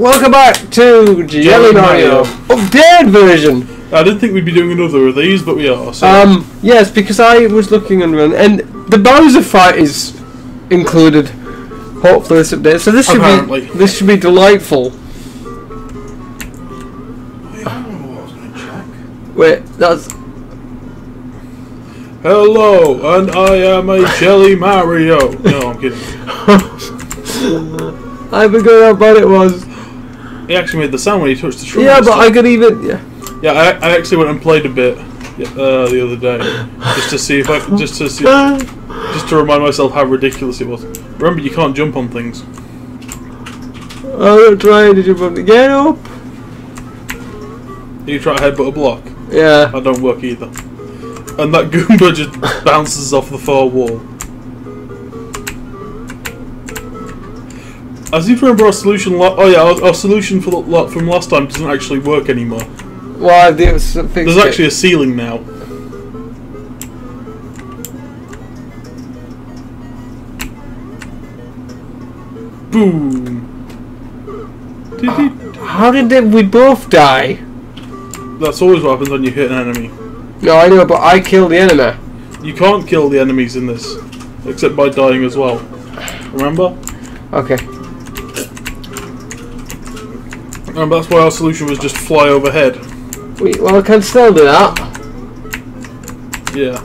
Welcome back to Jelly Jelly Mario, Mario. updated version. I didn't think we'd be doing another of these, but we are. So. Um, yes, because I was looking and and the Bowser fight is included. Hopefully, this update. So this should Apparently. be this should be delightful. Wait, that's Hello, and I am a Jelly Mario. No, I'm kidding. I forgot how bad it was. He actually made the sound when he touched the shrine. Yeah, but I could even yeah. Yeah, I, I actually went and played a bit uh, the other day, just to see if I could, just to see, just to remind myself how ridiculous it was. Remember, you can't jump on things. I'm trying to jump up. Get up. You try to headbutt a block. Yeah. That don't work either. And that Goomba just bounces off the far wall. I seem to remember our solution. Oh yeah, our, our solution for the, from last time doesn't actually work anymore. Why? There's something. There's actually a ceiling now. Boom. Dee-dee. How did it, we both die? That's always what happens when you hit an enemy. No, I know, but I killed the enemy. You can't kill the enemies in this, except by dying as well. Remember? Okay. And that's why our solution was just fly overhead. We, well, I can still do that. Yeah.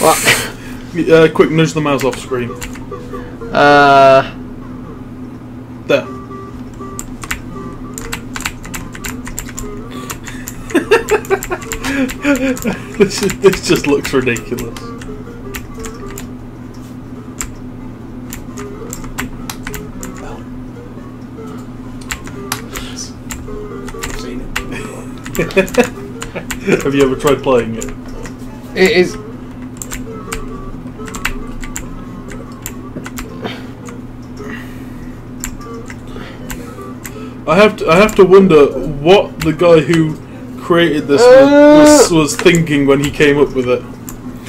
What? Uh, quick, nudge the mouse off screen. Uh, There. this, is, this just looks ridiculous. Have you ever tried playing it? it is. I have to, I have to wonder what the guy who created this Uh. was, was thinking when he came up with it.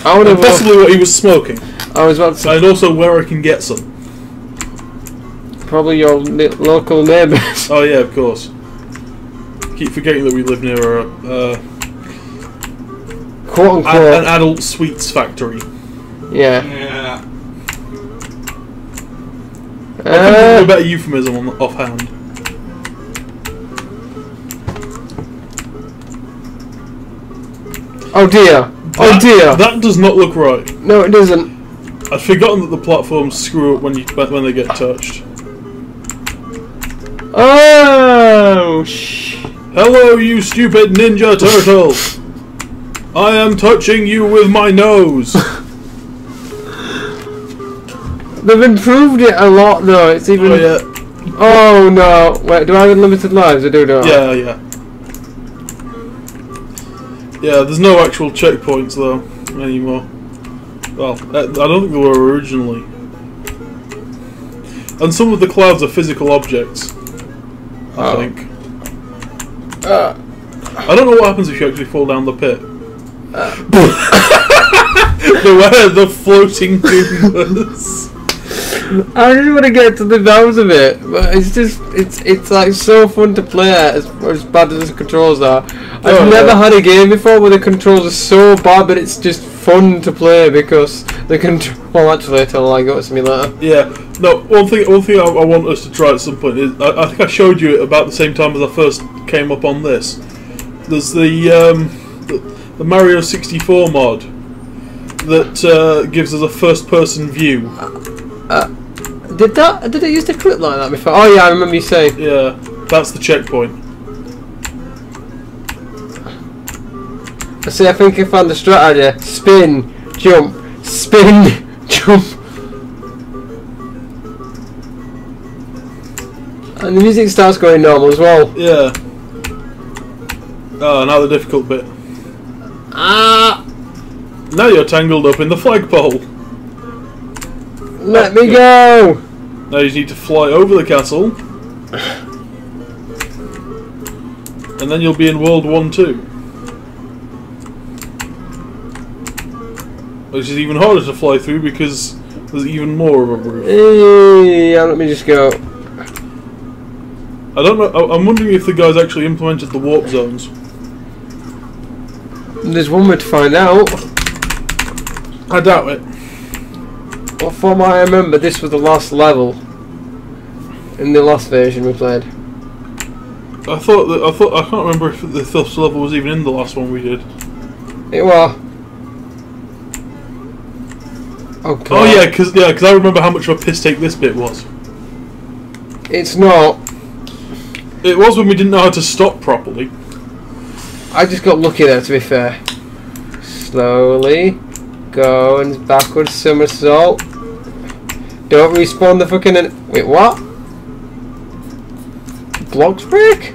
I would And have. possibly what he was smoking. I was about to And also where I can get some. probably your local neighbours. Oh yeah, of course. Keep forgetting that we live near a, uh, Quote a- an adult sweets factory. Yeah. Yeah. I think a Uh, better euphemism on offhand. oh dear. Oh dear. That does not look right. no, it doesn't. I'd forgotten that the platforms screw up when you when they get touched. Oh, sh. Hello, you stupid ninja turtle! I am touching you with my nose. They've improved it a lot though. It's even. oh yeah, Oh no! Wait, do I have unlimited lives? I do, I? yeah, yeah. Yeah, there's no actual checkpoints though anymore. Well, uh, I don't think there were originally. And some of the clouds are physical objects. I Oh. think. Uh, I don't know what happens if you actually fall down the pit. the the floating goombas. I just want to get to the nose of it, but it's just it's it's like so fun to play as, as bad as the controls are. I've Oh, never yeah. had a game before where the controls are so bad, but it's just fun to play because the control. Well, actually, until I go to simulator. Yeah. No. One thing. One thing I, I want us to try at some point is I, I think I showed you it about the same time as I first came up on this. There's the um, the, the Mario 64 mod that uh, gives us a first-person view. Did that? Did it used to clip like that before? Oh yeah, I remember you saying. Yeah, that's the checkpoint. See, I think I found the strategy: spin, jump, spin, jump. And the music starts going normal as well. Yeah. Oh, now the difficult bit. Ah! Now you're tangled up in the flagpole. Let me go! Now you need to fly over the castle. And then you'll be in World 1 Two. which is even harder to fly through because there's even more of a roof. Yeah, let me just go. I don't know. I'm wondering if the guys actually implemented the warp zones. There's one way to find out. I doubt it. Well, from what I remember, this was the last level in the last version we played. I thought that I thought I can't remember if the fifth level was even in the last one we did. It was. Oh god. Oh yeah, because yeah, 'cause I remember how much of a piss take this bit was. It's not. It was when we didn't know how to stop properly. I just got lucky there, to be fair. Slowly. Go and backwards somersault. Don't respawn the fucking. Wait, what? Blocks break?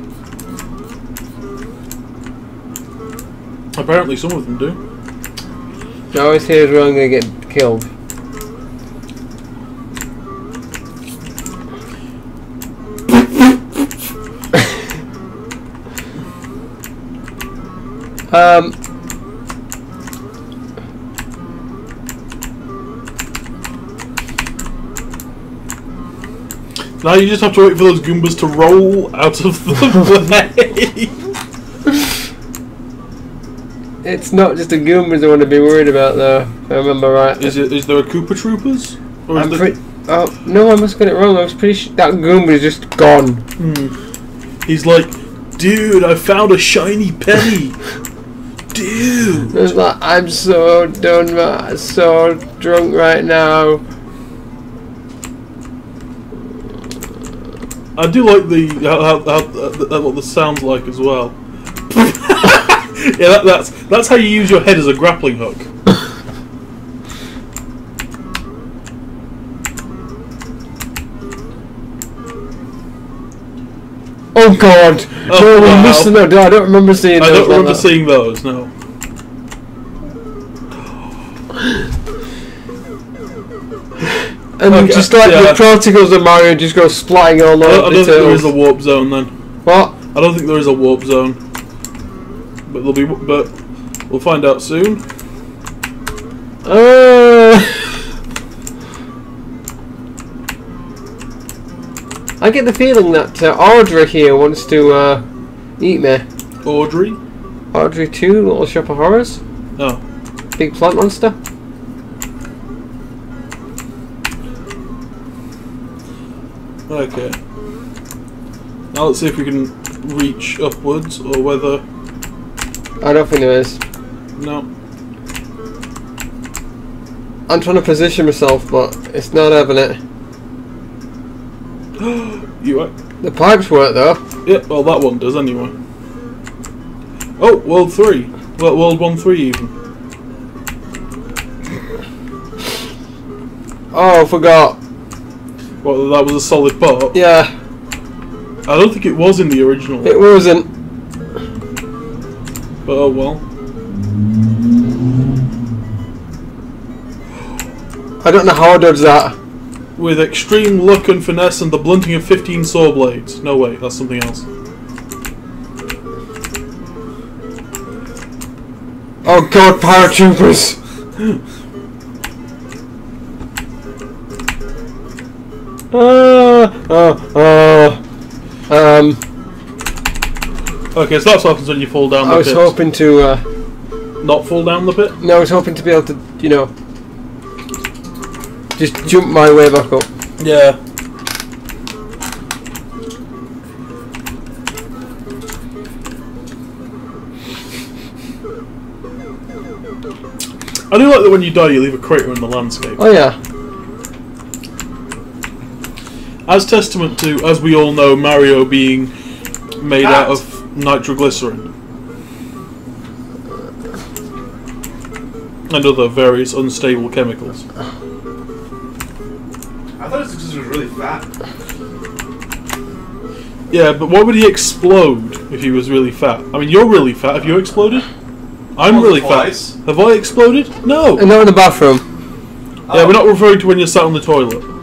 Apparently, some of them do. No, it's here we're gonna get killed. um. Now you just have to wait for those Goombas to roll out of the way. It's not just the Goombas I want to be worried about, though. If I remember right. is it? Is there a Koopa Troopers? Or is I'm pretty. Oh no, I must get it wrong. I was pretty sure that Goomba is just gone. Hmm. He's like, dude, I found a shiny penny. dude. Like I'm so done, man. So drunk right now. I do like the how, how, how uh, what this sounds like as well. yeah, that, that's that's how you use your head as a grappling hook. Oh God! Oh, no, we wow. missed it. No, I don't remember seeing. I those don't remember that. seeing those. No. And Okay, just like yeah. the protocols of Mario, just go splatting all I don't, I over don't the think there is a warp zone then. What? I don't think there is a warp zone. But there'll be. But we'll find out soon. Uh, I get the feeling that uh, Audrey here wants to uh, eat me. Audrey. Audrey 2, Little Shop of Horrors, Oh. Big Plant Monster. Okay. Now let's see if we can reach upwards or whether. I don't think there is. No. I'm trying to position myself, but it's not having it. You. are- The pipes work though. Yeah, well, that one does anyway. Oh, World 3. Well, World 1 3 even. Oh, I forgot. Well, that was a solid part. Yeah, I don't think it was in the original, it wasn't. but oh well. I don't know how I dodged that. With extreme luck and finesse and the blunting of 15 saw blades. No, wait, that's something else. Oh god, paratroopers! uh, uh, uh, um, Okay, so that's what happens when you fall down the I was pit. hoping to, uh, Not fall down the pit? no, I was hoping to be able to, you know, just jump my way back up. Yeah. I do like that when you die, you leave a crater in the landscape. Oh yeah. As testament to, as we all know, Mario being made out of nitroglycerin and other various unstable chemicals. I thought his sister was really fat. Yeah, but why would he explode if he was really fat? I mean, you're really fat. Have you exploded? I'm Once really twice. fat. Have I exploded? No. Uh, and not in the bathroom. Yeah, we're not referring to when you're sat on the toilet.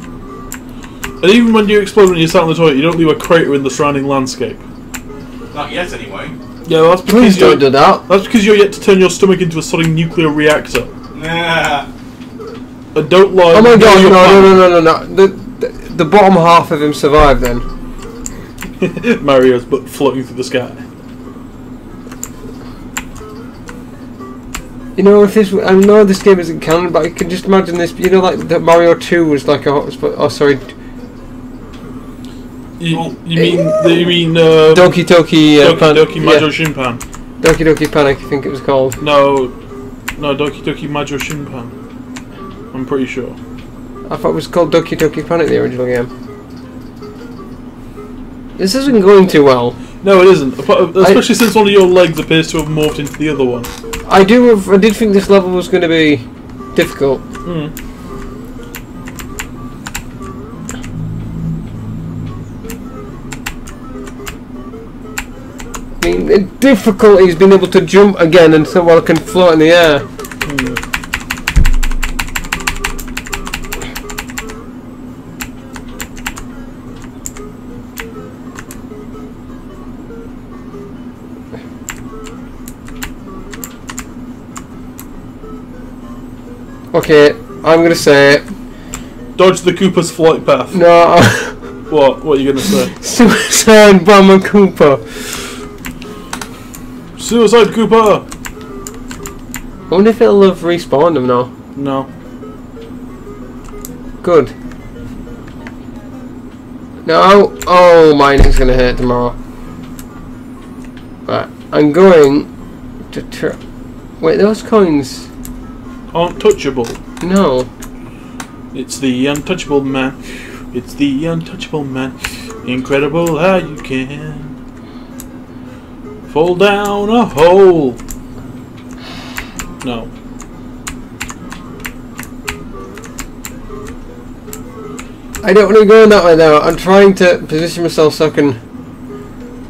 And even when you explode when you're sat on the toilet, you don't leave a crater in the surrounding landscape. Not yet, anyway. Yeah, well, that's Please because you're, don't do that. that's because you're yet to turn your stomach into a sodding nuclear reactor. Nah. I don't like. Oh my god, no, no, no, no, no, no. The, the, the bottom half of him survived then. Mario's but floating through the sky. You know, if this, I know this game isn't canon, but I can just imagine this. You know, like that Mario Two was like a hotspot. Oh, sorry, You, Oh. you mean you mean uh, Doki Doki uh, Doki Pan- Doki yeah, Shinpan? Doki Doki Panic, I think it was called. No, no Doki Doki Majo Shinpan. I'm pretty sure. I thought it was called Doki Doki Panic, the original game. This isn't going too well. No, it isn't. Apart- Especially since one of your legs appears to have morphed into the other one. I do. Have, I did think this level was going to be difficult. Hmm. I mean, the difficulty is being able to jump again and so while I can float in the air. Okay, I'm gonna say it. Dodge the Koopa's flight path. No, What? What are you gonna say? Suicide Bomber Cooper. Suicide Koopa! I wonder if it'll have respawned him now. No. Good. No. Oh, oh, mining's gonna hurt tomorrow. Right, I'm going to tr- Wait, those coins. Aren't touchable. No. It's the untouchable man. It's the untouchable man. Incredible how you can fall down a hole. No. I don't want to go in that way though. I'm trying to position myself so I can.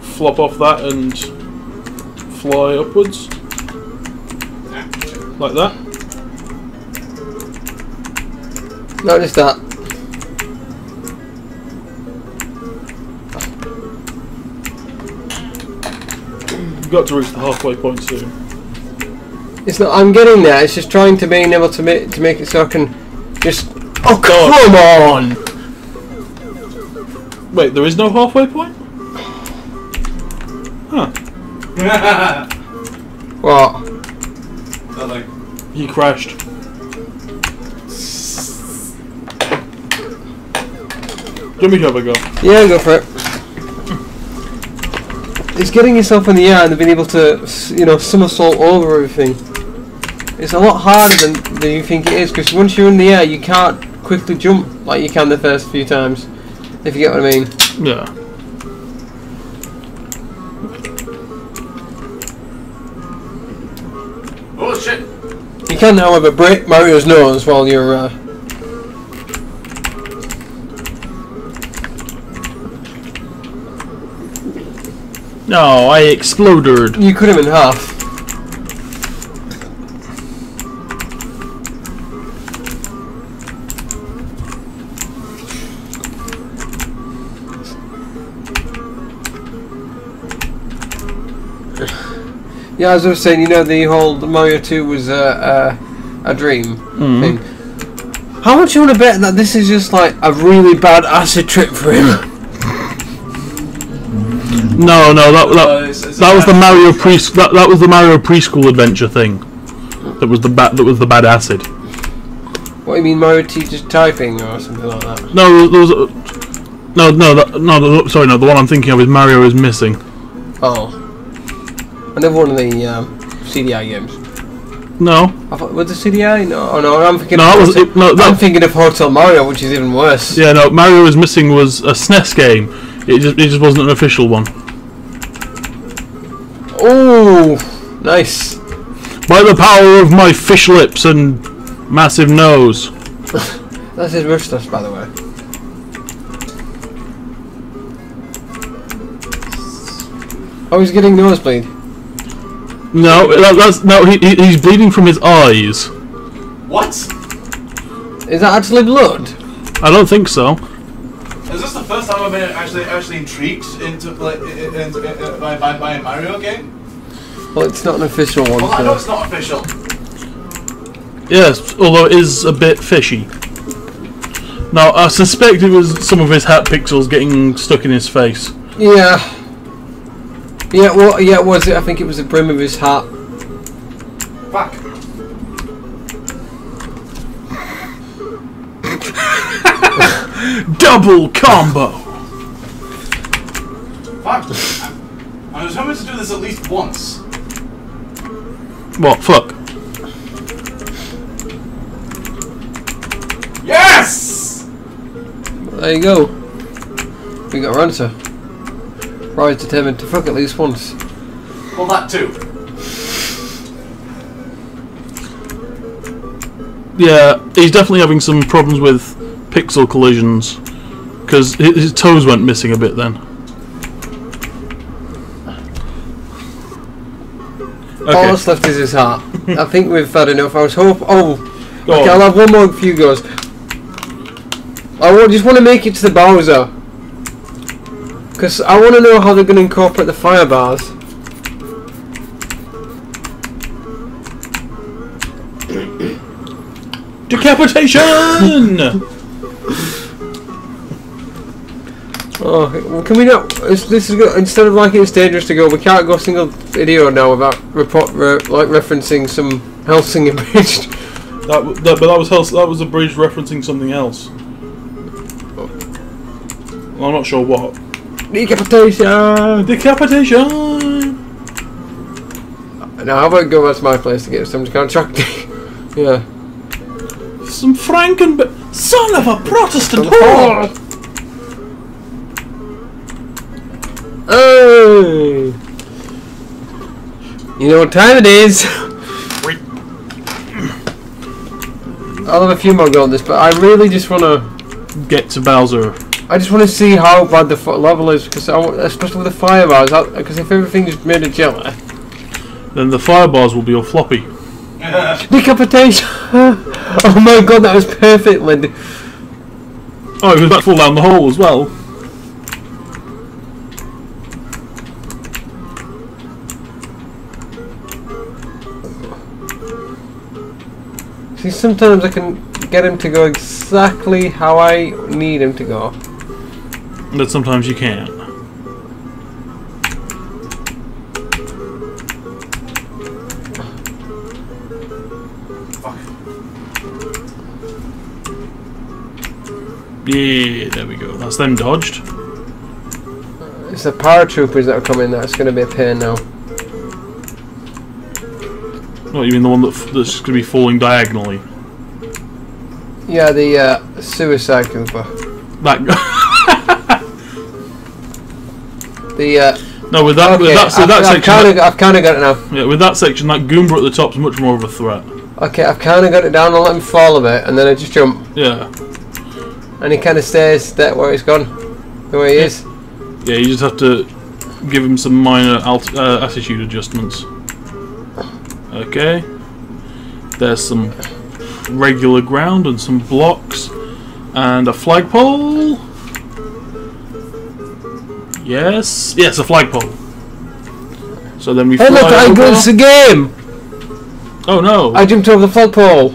Flop off that and fly upwards. Like that. Not just that. You've got to reach the halfway point soon. It's not. I'm getting there. It's just trying to being able to make to make it so I can just. Oh, oh God. come on! Wait, there is no halfway point? Huh. What? Nothing. He crashed. Give me to have a go? Yeah, go for it. It's getting yourself in the air and being able to, you know, somersault over everything. It's a lot harder than, than you think it is because once you're in the air, you can't quickly jump like you can the first few times. If you get what I mean. Yeah. Oh shit! You can, however, break Mario's nose while you're. Uh, No, I exploded. you cut him in half. Yeah, as I was saying, you know, the whole the Mario 2 was uh, uh, a dream thing. How much you want to bet that this is just like a really bad acid trip for him? No, no, that Uh, that, it's- it's that was the Mario pre that, that was the Mario preschool adventure thing. That was the bad that was the bad acid. what do you mean, Mario teaches typing or something like that? No, there was a, no, no, that, no. The, sorry, no. The one I'm thinking of is Mario is missing. Oh. Another one of the um, CDI games. No, I thought, was the CDI? No, oh, no, I'm thinking no, of was Hotel, it, no. I'm That, thinking of Hotel Mario, which is even worse. yeah, no. Mario is missing was a SNES game. It just it just wasn't an official one. Oh, nice. By the power of my fish lips and massive nose. That's his mustache, by the way. Oh, he's getting nosebleed. No, that, that's no. He, he, he's bleeding from his eyes. What? Is that actually blood? I don't think so. Is this the first time I've been actually actually intrigued into like in, in, in, by, by, by a Mario game? Well, it's not an official one. Well, I know it's not official. Yes, although it is a bit fishy. Now, I suspect it was some of his hat pixels getting stuck in his face. Yeah. Yeah, well, yeah, was it? I think it was the brim of his hat. Fuck. Double combo! Fuck. I was hoping to do this at least once. Well, fuck? Yes! There you go. We got our answer. Roy's determined to fuck at least once. Well, that too. Yeah, he's definitely having some problems with pixel collisions. Because his toes went missing a bit then. All that's left is his hat. I think we've had enough. I was hope. Oh, go okay, I'll have one more few goes. I just want to make it to the Bowser. Because I want to know how they're going to incorporate the fire bars. Decapitation! Oh, well, can we not? This is go, instead of like it's dangerous to go. We can't go single video now without report re, like referencing some Hellsing abridged. that, that, but that was Hels- that was a bridge referencing something else. I'm not sure what. Decapitation. Decapitation! Now I won't go back to my place to get some contract. yeah. Some Frankenberg. Son of a Protestant Oh. whore! Hey. You know what time it is? I'll have a few more go on this, but I really just want to. Get to Bowser. I just want to see how bad the level is, because I, especially with the fire bars. Because if everything is made of jelly, Then the firebars will be all floppy. decapitation. oh my god, that was perfect, Lindy. Oh, he was about to fall down the hole as well. See, sometimes I can get him to go exactly how I need him to go. But sometimes you can't. Yeah, there we go. That's them dodged. It's the paratroopers that are coming that's going to be a pain now. What, you mean the one that that's going to be falling diagonally? Yeah, the uh, suicide Koopa. That guy. The uh, no, with that, with that, so I've, that I've section, kind of that- I've kind of got it now. yeah, with that section, that Goomba at the top's much more of a threat. Okay, I've kind of got it down. I'll let him fall a bit, and then I just jump, Yeah, and he kind of stays that where he's gone, the way he is. yeah. You just have to give him some minor alt- uh, attitude adjustments. Okay. There's some regular ground and some blocks and a flagpole. Yes, yes, a flagpole. So then we Hey, fly look! I over. go it's the game. Oh no! I jumped over the flagpole.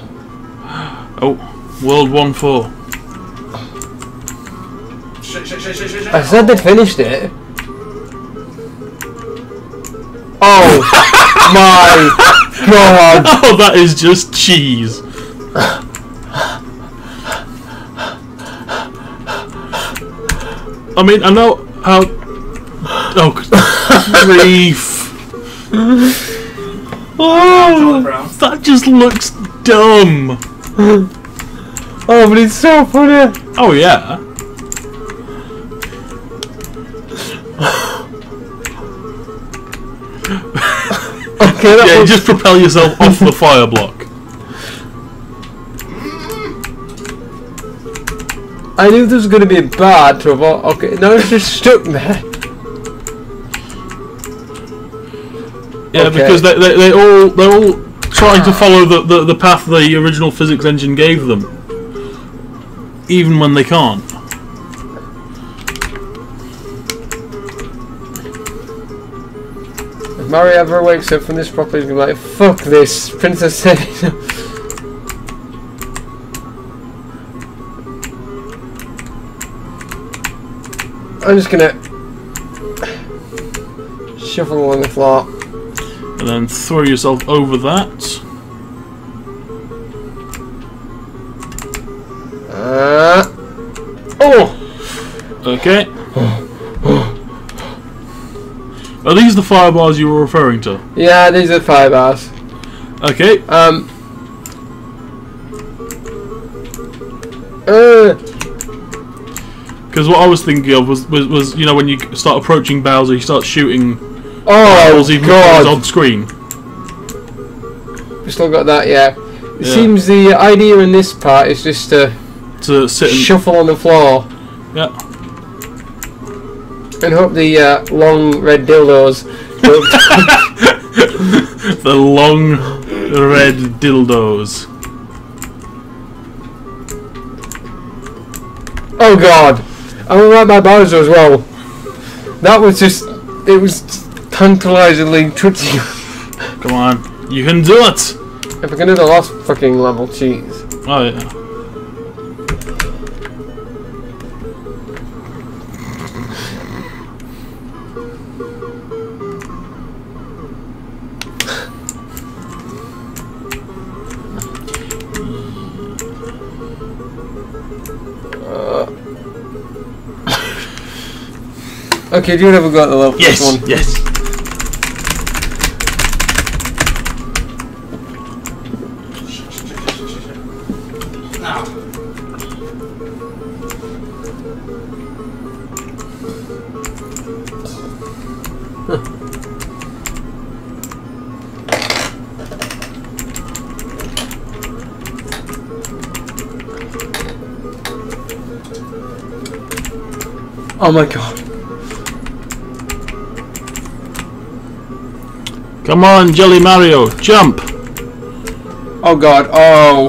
oh, World One Four. Shit, shit, shit, shit, shit, shit. I said they'd finished it. Oh my god! Oh, that is just cheese. I mean, I know how. Oh, grief! Oh, that just looks dumb. Oh, but it's so funny. Oh yeah. Okay, that Yeah, you was, just propel yourself off the fire block. I knew this was going to be bad to avoid. Okay, now it's just stuck there. Yeah, Okay. because they, they, they all they're all trying to ah. follow the, the, the path the original physics engine gave them, even when they can't. Mario ever wakes up from this properly he's gonna be like, fuck this, Princess I'm just gonna shuffle along the floor. And then throw yourself over that. Are these the fire bars you were referring to? Yeah, these are fire bars. Okay. Um. Uh, Because what I was thinking of was, was, was, you know, when you start approaching Bowser, you start shooting oh, barrels even God! on screen. We still got that, yeah. It Yeah. seems the idea in this part is just to To sit and shuffle on the floor yeah. And hope the uh, long red dildos the long red dildos. Oh god! I'm gonna write my Bowser as well. That was just. It was tantalizingly touching. Come on, you can do it. if I can do the last fucking level, cheese. Oh yeah. Okay, do you ever got the level Yes. one? Yes. Now. Oh my god. Come on, Jelly Mario, jump. Oh god. Oh.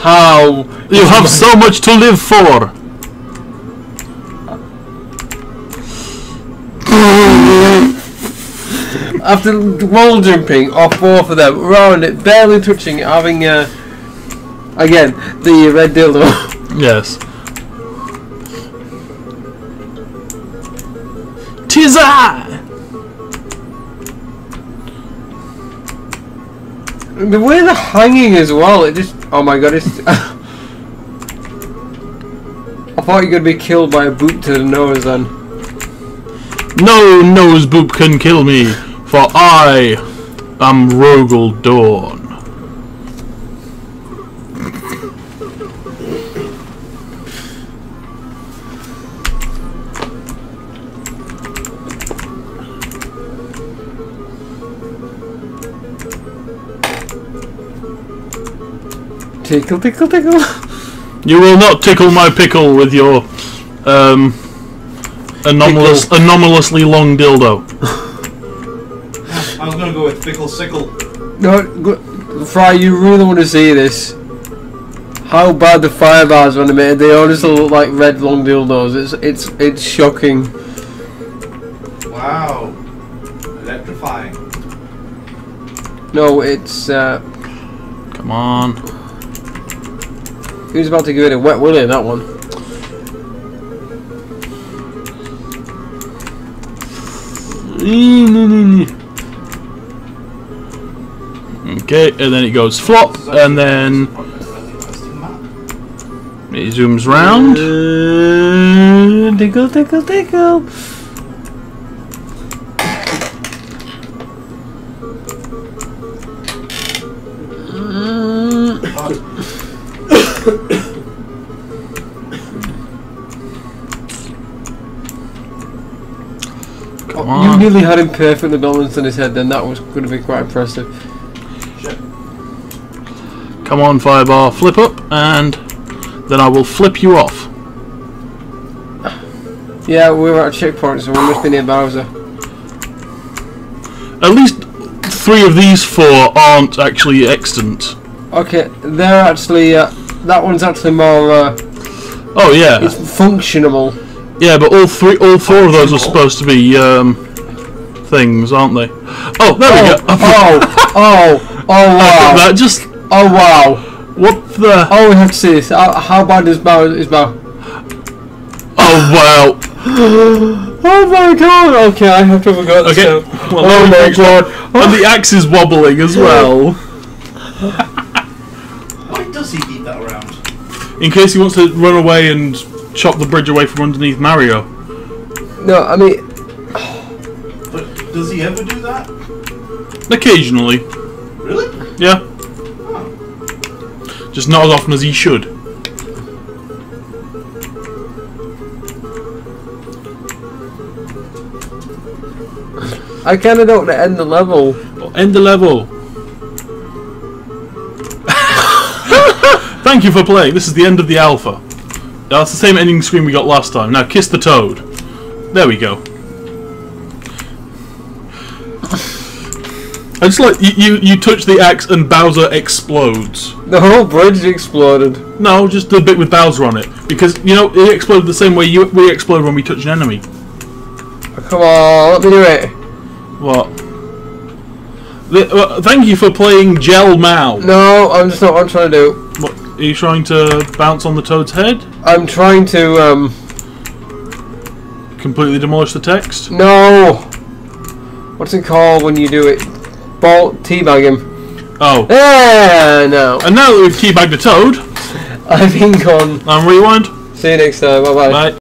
How? You have so much to live for. After wall jumping off both of them, round it, barely touching it, having uh, again the red dildo. Yes. Tis I. the way they're hanging as well, it just. Oh my god, it's. I thought you were gonna be killed by a boot to the nose then. No nose boop can kill me, for I am Rogal Dorn. Tickle, tickle, tickle. You will not tickle my pickle with your um anomalous anomalously long dildo. I was gonna go with pickle Sickle. No, go, Fry, you really want to see this? How bad the fire bars are animated? They honestly look like red long dildos. It's it's it's shocking. Wow. Electrifying. No, it's uh, Come on. He was about to give it a wet willy in that one. Okay, and then it goes flop, and then it zooms round. Uh, tickle, tickle, tickle. Come You on. nearly had him perfectly balanced on his head. Then that was going to be quite impressive. Come on, Firebar, flip up, and then I will flip you off. Yeah, we were at a checkpoint, so we must be near Bowser. At least three of these four aren't actually extant. Okay, they're actually. Uh, that one's actually more. Uh, Oh yeah, it's functional. yeah, but all three, all four of those are supposed to be um, things, aren't they? Oh, there we oh, go. Oh, oh, oh wow! that just Oh wow! what the? Oh, we have to see this. How, how bad is Bow? Is Bow? Oh wow! oh my god! Okay, I have to have forgot this Okay. now. Well, oh my make sure- god! And the axe is wobbling as well. Why does he keep that around? In case he wants to run away and chop the bridge away from underneath Mario. No, I mean, But does he ever do that? Occasionally. Really? Yeah. Just not as often as he should. I kind of don't want to end the level. Well, End the level. Thank you for playing. This is the end of the alpha. That's the same ending screen we got last time. Now kiss the toad. There we go. I just like you, you, you touch the axe and Bowser explodes. The whole bridge exploded. No, just the bit with Bowser on it. Because, you know, it exploded the same way you, we explode when we touch an enemy. Come on, let me do it. What? The, uh, thank you for playing Gel Mao. No, I'm just not what I'm trying to do. What, are you trying to bounce on the toad's head? I'm trying to, um, Completely demolish the text? no. What's it called when you do it? Ball, teabag him. Oh. Yeah, no. And now that we've teabagged the toad, I've been Gon. I'm rewind. See you next time. Bye bye. Bye.